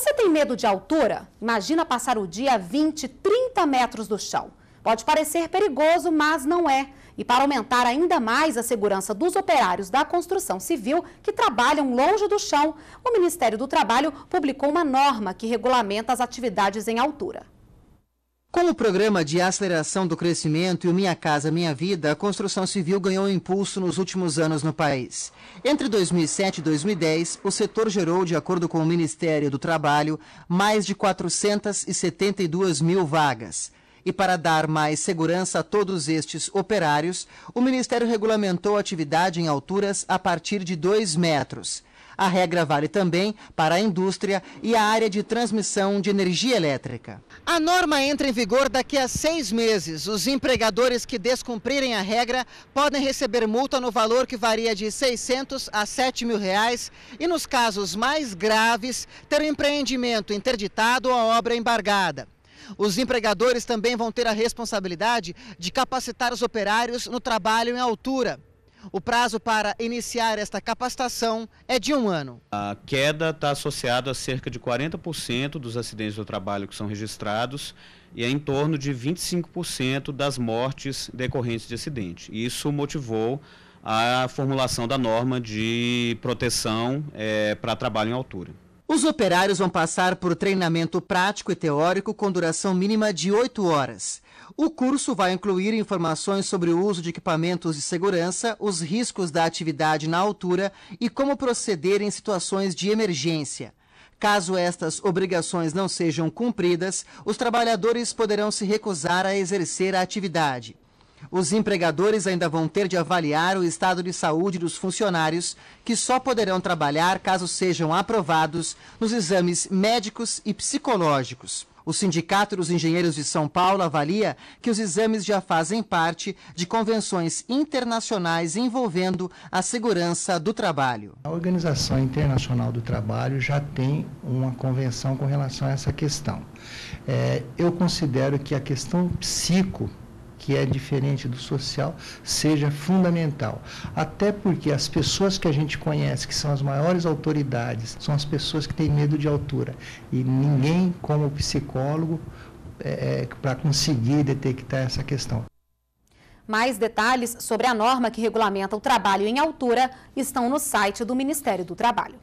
Você tem medo de altura? Imagina passar o dia a 20, 30 metros do chão. Pode parecer perigoso, mas não é. E para aumentar ainda mais a segurança dos operários da construção civil que trabalham longe do chão, o Ministério do Trabalho publicou uma norma que regulamenta as atividades em altura. Com o programa de aceleração do crescimento e o Minha Casa Minha Vida, a construção civil ganhou impulso nos últimos anos no país. Entre 2007 e 2010, o setor gerou, de acordo com o Ministério do Trabalho, mais de 472 mil vagas. E para dar mais segurança a todos estes operários, o Ministério regulamentou a atividade em alturas a partir de 2 metros. A regra vale também para a indústria e a área de transmissão de energia elétrica. A norma entra em vigor daqui a seis meses. Os empregadores que descumprirem a regra podem receber multa no valor que varia de 600 a 7 mil reais e, nos casos mais graves, ter o empreendimento interditado ou a obra embargada. Os empregadores também vão ter a responsabilidade de capacitar os operários no trabalho em altura. O prazo para iniciar esta capacitação é de um ano. A queda está associada a cerca de 40% dos acidentes do trabalho que são registrados e é em torno de 25% das mortes decorrentes de acidente. Isso motivou a formulação da norma de proteção é, para trabalho em altura. Os operários vão passar por treinamento prático e teórico com duração mínima de 8 horas. O curso vai incluir informações sobre o uso de equipamentos de segurança, os riscos da atividade na altura e como proceder em situações de emergência. Caso estas obrigações não sejam cumpridas, os trabalhadores poderão se recusar a exercer a atividade. Os empregadores ainda vão ter de avaliar o estado de saúde dos funcionários, que só poderão trabalhar caso sejam aprovados nos exames médicos e psicológicos. O Sindicato dos Engenheiros de São Paulo avalia que os exames já fazem parte de convenções internacionais envolvendo a segurança do trabalho. A Organização Internacional do Trabalho já tem uma convenção com relação a essa questão. É, eu considero que a questão psico que é diferente do social, seja fundamental. Até porque as pessoas que a gente conhece, que são as maiores autoridades, são as pessoas que têm medo de altura. E ninguém, como psicólogo, é, é para conseguir detectar essa questão. Mais detalhes sobre a norma que regulamenta o trabalho em altura estão no site do Ministério do Trabalho.